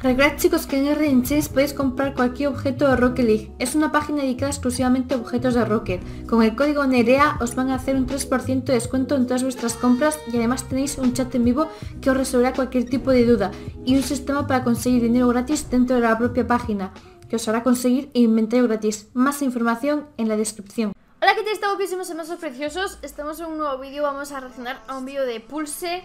Recordad chicos que en RN Chess podéis comprar cualquier objeto de Rocket League. Es una página dedicada exclusivamente a objetos de Rocket. Con el código NEREA os van a hacer un 3% de descuento en todas vuestras compras y además tenéis un chat en vivo que os resolverá cualquier tipo de duda y un sistema para conseguir dinero gratis dentro de la propia página que os hará conseguir inventario gratis. Más información en la descripción. Hola, ¿qué tal? Estamos bienísimos hermosos preciosos. Estamos en un nuevo vídeo. Vamos a reaccionar a un vídeo de Pulse.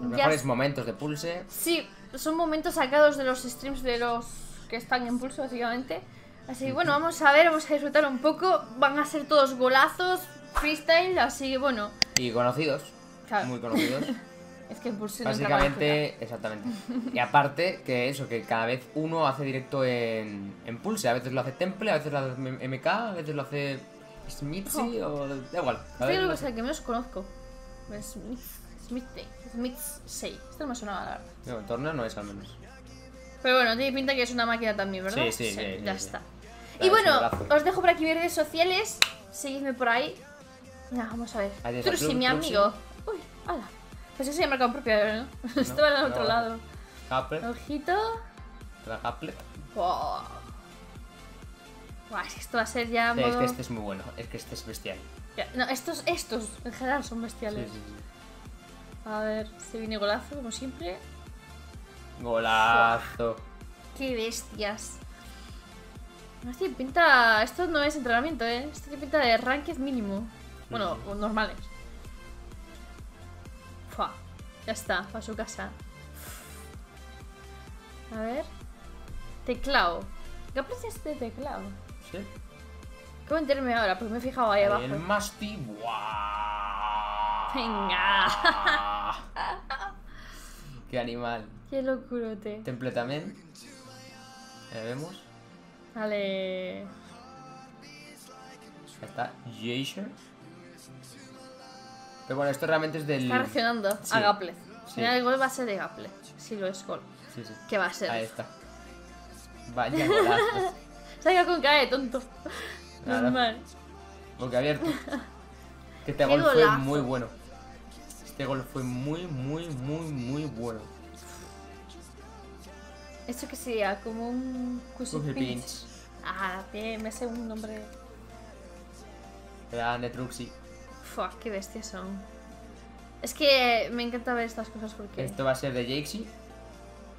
Los Ya mejores momentos de Pulse. Sí, son momentos sacados de los streams de los que están en Pulse, básicamente. Así que bueno, vamos a ver, vamos a disfrutar un poco. Van a ser todos golazos, freestyle, así que bueno. Y conocidos. Claro. Muy conocidos. Es que en a Básicamente, exactamente. Y aparte, que eso, que cada vez uno hace directo en, en Pulse. A veces lo hace Temple, a veces lo hace MK, a veces lo hace Smithy o. Da igual. a Este ver, creo que es el que menos conozco. Es Smith, Smith, Smith 6. Este no me sonaba, la verdad. No, el torneo no es al menos. Pero bueno, tiene pinta que es una máquina también, ¿verdad? Sí, sí, sí, sí, ya sí. está. Claro, y bueno, un os dejo por aquí mis redes sociales. Seguidme por ahí. Nah, vamos a ver. Está, Trusi, Tru- mi amigo. Uy, hala. Pues eso ya marcado propia, ¿no? Estaba en el no, otro no. lado. Gaplet, Ojito. la Gaplet. Wow. Que esto va a ser ya. Es que este es muy bueno, es que este es bestial. No, estos, estos en general son Sí, bestiales. sí, sí. A ver, se viene golazo, como siempre. Golazo. Qué bestias. No tiene pinta. Esto no es entrenamiento, ¿eh? Esto tiene pinta de ranked mínimo. Bueno, normales. Fua. Ya está, para su casa. A ver. Teclado. ¿Qué aprecias este teclado? Sí. ¿Cómo enterarme ahora? Porque me he fijado ahí abajo. El Masti. Venga. Qué animal. Qué locurote. Temple también. Ya vemos. Vale. Está. Jaeger. Pero bueno, esto realmente es del. Está reaccionando Sí. a Gaple. Sí. Mira, el gol va a ser de Gaple. Si lo es gol. Sí, sí. ¿Qué va a ser? Ahí está. Vaya golazo. Se ha quedado con cara de tonto. Normal. Boca abierto. Que este gol fue muy bueno. Este gol fue muy, muy, muy, muy bueno. ¿Esto qué sería? Como un Cushy Pinch. Ah, me sé un nombre. Era Netruxi. Fuck, qué bestias son. Es que me encanta ver estas cosas porque. Esto va a ser de Jakesy.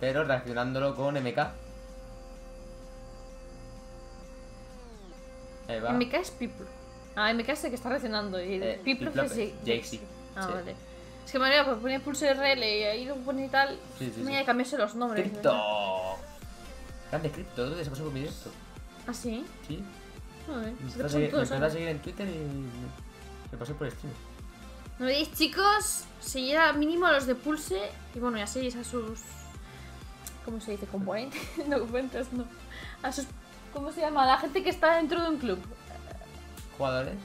Pero reaccionándolo con MK. Ahí va. MK es People. Ah, MK es el que está reaccionando. Y Eh, People es Jakesy. Ah, Sí. vale. Es que me había pues, ponía pulso RL y ahí lo pone y tal. Sí, sí, me sí. cambiarse los nombres. ¡Crypto! Grande Crypto, ¿dónde se pasó con mi directo? ¿Ah, sí? Sí. Joder, Me empezó a seguir, todos, ¿eh? seguir en Twitter y me pasé por stream. No veis, chicos, seguir a mínimo a los de Pulse y bueno, ya seguís a sus. ¿Cómo se dice? Componentes. no, componentes, no. A sus. ¿Cómo se llama? La gente que está dentro de un club. ¿Jugadores?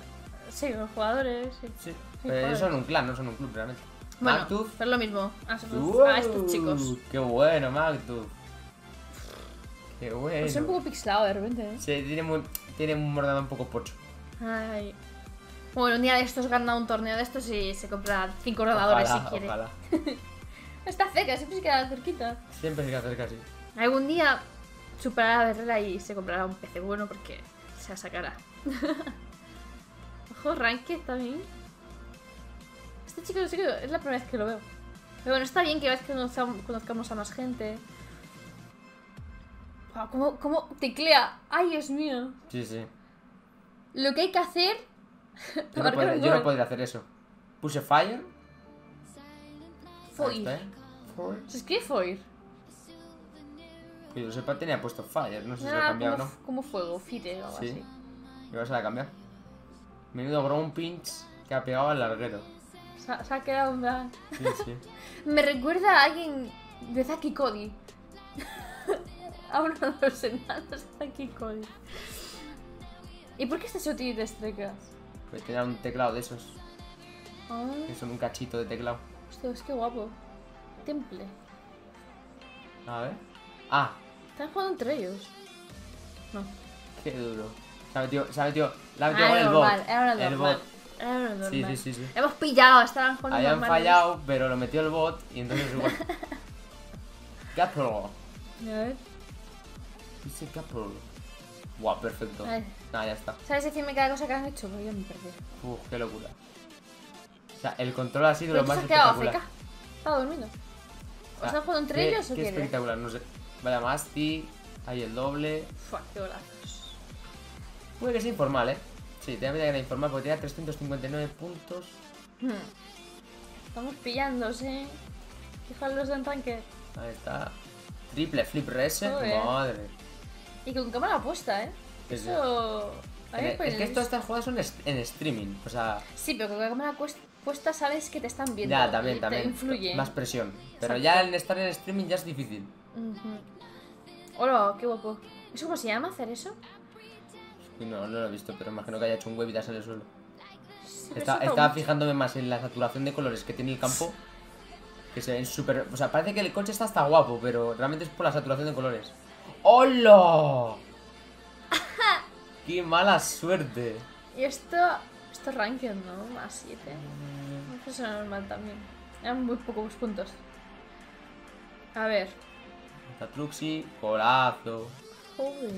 Sí, los jugadores. Sí. Sí. Sí, Pero ellos son un clan, no son un club realmente. Bueno, Magtuf. pero lo mismo. A, sus- ¡Wow! a estos chicos. ¡Qué bueno, Magtuf! ¡Qué bueno! Pues es un poco pixelado de repente, ¿eh? Sí, tiene, muy, tiene un mordado un poco pocho. Ay. Bueno, un día de estos gana un torneo de estos y se compra cinco ordenadores ojalá, si quiere. ojalá. Está cerca, siempre se queda cerquita. Siempre se que hacer casi. Algún día superará a Herrera y se comprará un PC bueno porque se la sacará. Ojo, Ranked también. Este chico no sé qué- es la primera vez que lo veo. Pero bueno, está bien que vez que conozcam- conozcamos a más gente. Guau, ¿Cómo, ¿Cómo teclea? ¡Ay, Dios mío! Sí, sí. Lo que hay que hacer. Yo no, podría, un yo no gol. podría hacer eso. Puse Fire. Foir. ¿eh? Se escribe Foir. Que yo sepa tenía puesto Fire, no sé si lo Ah, ha cambiado o no. como fuego, fire o algo Sí. así. Y la ha cambiado. Menudo ground pinch que ha pegado al larguero. Se ha, se ha quedado en plan- Sí, sí. Me recuerda a alguien de Zaki Cody. a uno de los enanos de Zaki Cody. ¿Y por qué este se utiliza estrellas? Pues tenía un teclado de esos, Ah, que son un cachito de teclado. hostia, es que guapo. Temple. A ver. Ah, Están jugando entre ellos. No. qué duro. Se ha metido, se ha metido, la ha metido Ah, con el normal, bot. era el normal. bot. Era normal. Sí, sí, sí, sí. Hemos pillado, estaban jugando Habían fallado, pero lo metió el bot y entonces igual. Gato. A ver. Dice Couple. Buah, perfecto. Nada, ya está. ¿Sabes decirme cada cosa que han hecho? Yo me perdí. Uf, qué locura. O sea, el control ha sido ¿Pero lo más has quedado espectacular. feca? ¿Estaba durmiendo? ¿O Ah, están jugando entre qué- ellos o qué qué? espectacular, no sé. Vaya Masti, hay el doble. Fua, qué golazos. Puede que sea informal, ¿eh? Sí, tenía que era informal porque tenía 359 puntos. Hmm. Estamos pillándose. Los de Ranked. Ahí está. Triple flip reset. Joder. Madre. Y con cámara puesta, ¿eh? Eso... a me Es que todas estas jugadas son en streaming. O sea, Sí, pero con la cámara puesta sabes que te están viendo. ya, también, te también. influye. Más presión. Pero Exacto. ya el estar en streaming ya es difícil. Hola, qué guapo. ¿Eso cómo se llama hacer eso? Y no, no lo he visto, pero imagino que haya hecho un webidas en el suelo. Está- estaba fijándome más en la saturación de colores que tiene el campo. Que se ven súper. O sea, parece que el coche está hasta guapo, pero realmente es por la saturación de colores. ¡Hola! ¡Qué mala suerte! Y esto... Esto es Ranked, ¿no? Más 7. Eso es normal también. Eran muy pocos puntos. A ver. Tatruxi, colazo. Joder.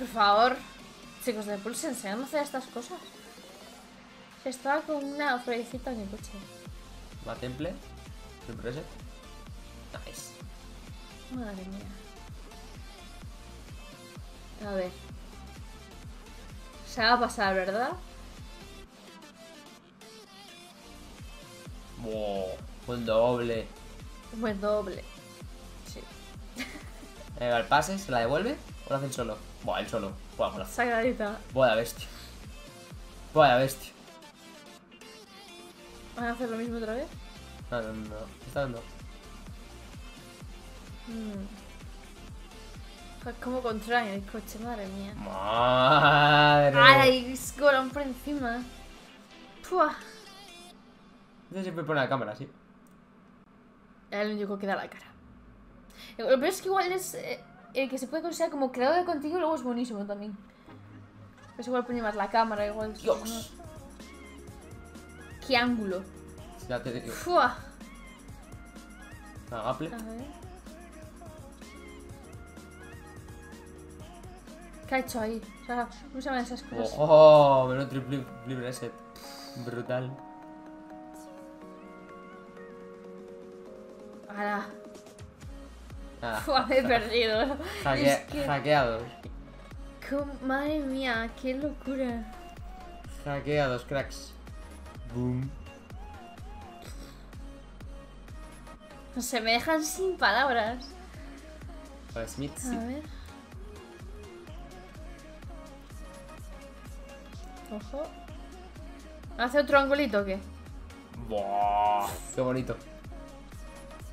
Por favor, chicos de Pulse, enseñadme a hacer estas cosas. Estaba con una florecita en el coche. Va temple. Flip reset. Nice. Madre mía. A ver. Se va a pasar, ¿verdad? Wow, buen doble. Buen doble. Sí. El pase, ¿se la devuelve? ¿O lo hace el solo? Buah, el solo. Buah, golazo. Sagradita. Buah, bestia. Buah, bestia. ¿Van a hacer lo mismo otra vez? No, no, no. no. Está dando. Mm. Joder, ¿Cómo controlan el coche? Madre mía. Madre. ¡Ay! Escolan por encima. Puah. Este siempre pone la cámara, sí. El único que da la cara. Lo peor es que igual es eh, el que se puede considerar como creador de contenido y luego es buenísimo también. Pues igual pone más la cámara, igual. Dios. ¿Qué ángulo? Ya te digo. Fua. Agaple. A ver. ¿Qué ha hecho ahí? O sea, ¿cómo se llaman esas cosas? Ojo, menos triple flip reset. Brutal. Ahora. Nada. Fua, me he perdido. Hacke- es que. Hackeados. cómo- Madre mía, qué locura. Hackeados, cracks. Boom. No sé, me dejan sin palabras. Para Smith, A ver. Ojo. ¿Hace otro angulito o qué? Buah, qué bonito.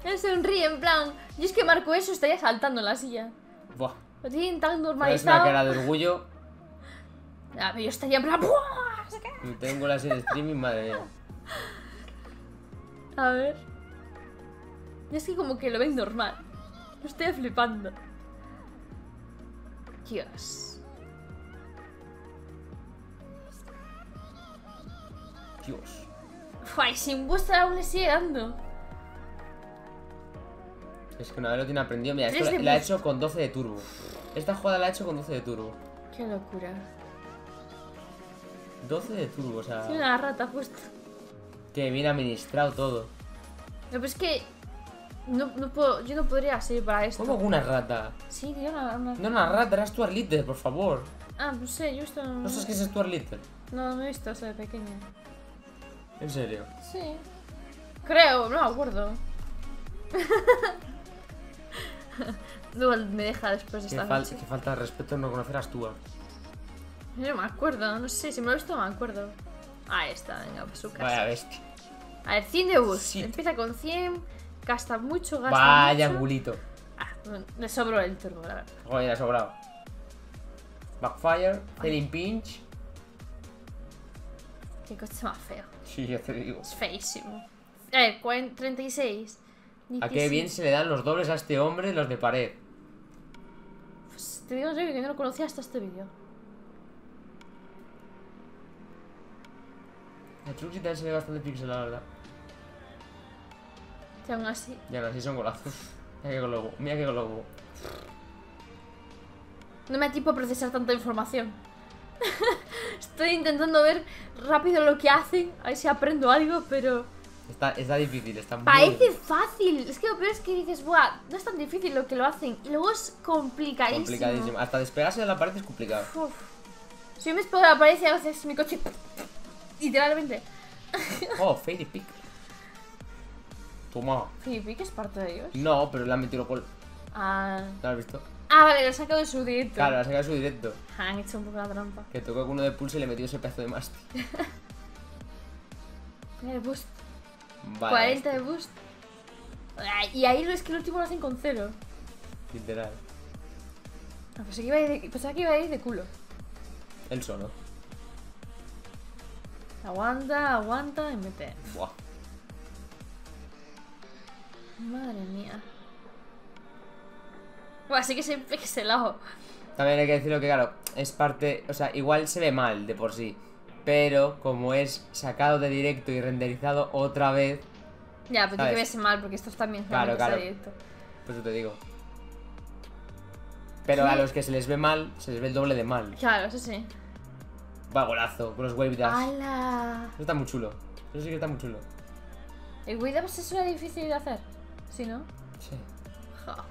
Él sonríe en plan. Yo es que marco eso, estaría saltando en la silla. Buah. Lo tienen tan Es una normalizado. cara de orgullo. Ah, pero yo estaría en plan. ¡buah! Y tengo la en streaming, madre mía. A ver. Y es que como que lo ven normal. Lo estoy flipando. Dios. Dios. Fua, y sin vuestra aún le sigue dando. Es que una vez lo tiene aprendido. Mira, esto la, ha hecho con 12 de turbo. Esta jugada la ha hecho con 12 de turbo. Qué locura. 12 de turbo, o sea. Tiene una rata puesta. Que bien administrado todo. No, pero es que. No, no puedo, yo no podría ser para esto. ¿Cómo una rata? Sí, tío, una, una- No, una rata, era Stuart Little, por favor. Ah, no sé, yo esto no. ¿No sabes qué es Stuart Little? No, no he visto eso de pequeña. En serio. Sí. Creo, no me acuerdo. Me deja después de esta fal- noche. qué falta de respeto no conocer a Stuart. Yo no me acuerdo, no sé, si me lo he visto no me acuerdo. Ahí está, venga, pues su casa. Vaya bestia. A ver, 100 de bus. Sí. Empieza con 100, gasta mucho, gasta Vaya mucho. angulito. Ah, le sobró el turbo, la verdad. Joder, ha sobrado. Backfire, Failing Pinch. Qué coche más feo. Sí, ya te digo. Es feísimo. A ver, cuen- 36. A qué bien se le dan los dobles a este hombre los de pared. Pues, te digo en serio que no lo conocía hasta este vídeo. El Truxy también se ve bastante pixel, la verdad. Y aún así. Y aún así son golazos. Mira qué globo, mira qué globo. No me da tiempo a procesar tanta información. Estoy intentando ver rápido lo que hacen, a ver si aprendo algo, pero... Está, está difícil, está muy Parece fácil. Es que lo peor es que dices, buah, no es tan difícil lo que lo hacen. Y luego es complicadísimo. complicadísimo. Hasta despegarse de la pared es complicado. Uf. Si yo me espero la pared y haces mi coche... Literalmente. Oh, Fairy Pick. Toma. Filipe, que es parte de ellos. No, pero le han metido gol. Ah, ¿No lo has visto? ah vale, lo he sacado de su directo. Claro, ha sacado su directo. Ah, han hecho un poco la trampa. Que tocó con uno de pulse y le metió ese pedazo de mástil. Mira boost. Vale. 40 de boost. Y ahí es que el último lo hacen con cero. Literal. Ah, pensé, que iba a ir de, pensaba que iba a ir de culo. Él solo. Aguanta, aguanta y mete. Buah. Madre mía. Buah, sí que se pixelado. También hay que decirlo que, claro, es parte. O sea, igual se ve mal de por sí. Pero como es sacado de directo y renderizado otra vez, Ya, pero tiene que verse mal porque estos también son Claro, claro. directo. pues eso te digo. Pero a los que se les ve mal, se les ve el doble de mal. Claro, eso sí. Va golazo, con los wave dash. ¡Hala! Eso está muy chulo. Eso sí que está muy chulo. El Wii Dabs eso era difícil de hacer. ¿Sí, no? Sí. Jo-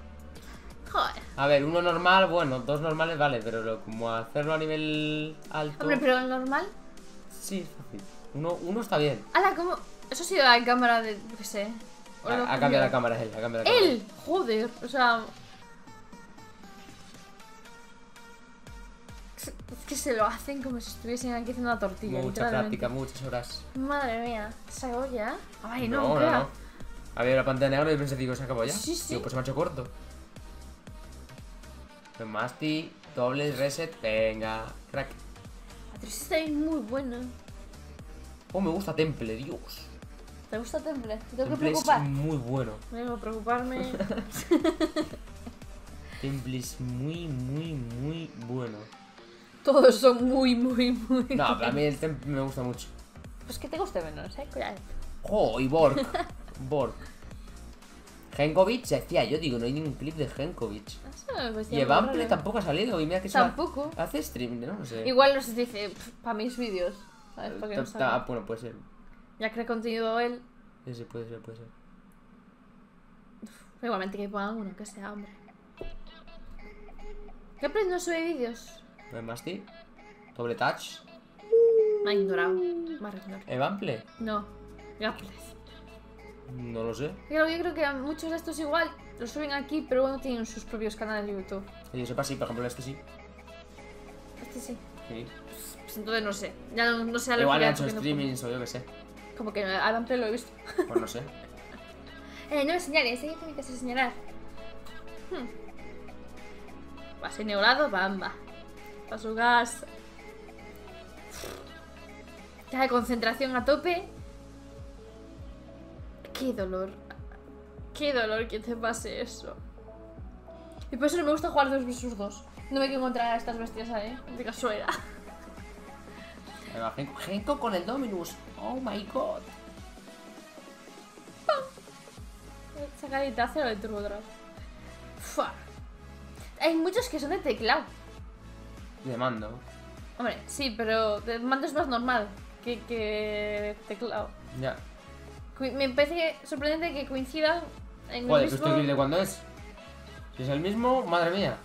Joder. A ver, uno normal, bueno, dos normales vale, pero lo- como hacerlo a nivel alto. Hombre, pero el normal. Sí, es fácil. Uno, uno está bien. ¡Hala! ¿Cómo? Eso ha sido la cámara de. qué sé. Ha, cambiado la cámara él, ha cambiado la cámara. ¡Él! Joder, o sea. Es que se lo hacen como si estuviesen aquí haciendo una tortilla. Mucha práctica, muchas horas. Madre mía, ¿se acabó ya? Ay, no, no, no, no. Había la pantalla negra y pensé, digo, se acabó ya. Sí, sí. Digo, pues se me ha hecho corto. Pues Masti, doble reset, venga, crack. Está ahí muy buena. Oh, me gusta Temple, Dios. ¿Te gusta Temple? ¿Te tengo que Temple es preocupar? muy bueno. Vengo a preocuparme. Temple es muy, muy, muy bueno. Todos son muy, muy, muy. No, pero a mí el Temple me gusta mucho. Pues que te guste menos, eh. Cuidado. Oh, y Borg. Borg. Henkovic, decía yo, digo, no hay ningún clip de Henkovic. Me parecía Y Evample tampoco ha salido, y mira que se Tampoco. hace stream, ¿no? No sé. Igual nos dice para mis vídeos. ¿Sabes? Para que no Ta- salga. ah, bueno, puede ser. Ya crea contenido él. Sí, sí, puede ser, puede ser. Igualmente que pongan uno, que sea hombre. ¿Qué no sube vídeos? ¿No hay Masti? Doble touch. Me ha ignorado. Me ha ignorado. Evample. No. Gaples. No lo sé. Claro, yo creo que a muchos de estos igual los suben aquí, pero bueno, tienen sus propios canales de YouTube. Que yo sepa, sí, por ejemplo, este sí. Este sí. Sí. Pues entonces no sé. Ya no, no sé a lo Igual que han hecho streamings o yo que sé. Como que no, adelante lo he visto. Pues no sé. Eh, no me señales, eh, te sé señalar. Hmm. Va, señalado, bamba. A su gas. Ya de concentración a tope. Qué dolor. Qué dolor que te pase eso. Y por eso no me gusta jugar 2 vs 2. No me quiero encontrar a estas bestias ahí. De casualidad. Genko, con el Dominus. Oh my god. Sacadita, hace lo de Turbo Drag. Fua. Hay muchos que son de teclado. De mando. Hombre, sí, pero de mando es más normal que, que teclado. Ya. Me parece sorprendente que coincidan en Joder, el mismo... este clip de cuándo es. Si es el mismo, madre mía.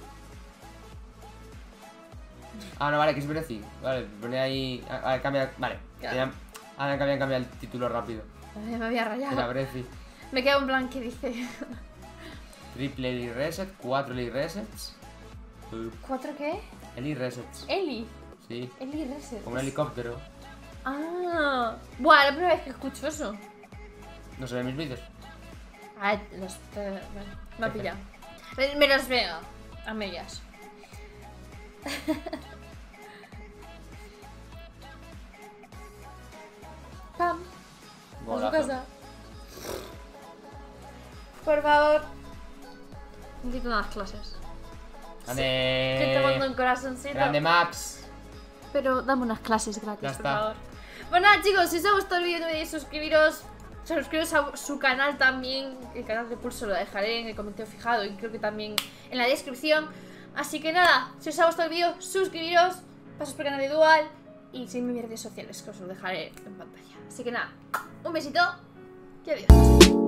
Ah, no, vale, que es Brezi. Vale, pone ahí. ah, Vale, cambia. Vale. Tenía- Ah, cambia, cambia el título rápido. Me había Era rayado. Brezi. Me quedo en plan que dice... Triple Elite Reset, 4 Elite Resets. ¿Cuatro qué? Elite Resets. Eli. Sí, Eli Reset. como un helicóptero. Ah. Buah, la primera vez que escucho eso. No se ven mis vídeos. Ah, los... eh, me ha pillado. Me, los veo. A medias. Pam. A su casa. Por favor. Necesito unas clases. Que te mando un Grande. corazoncito. Grande Max. Pero dame unas clases gratis, Ya por está. favor. Bueno, nada, chicos, si os ha gustado el vídeo no olvidéis suscribiros, Suscribiros a su canal también. El canal de Pulso lo dejaré en el comentario fijado y creo que también en la descripción. Así que nada, si os ha gustado el vídeo, suscribiros, pasos por el canal de Dual y en mis redes sociales que os lo dejaré en pantalla. Así que nada, un besito y adiós.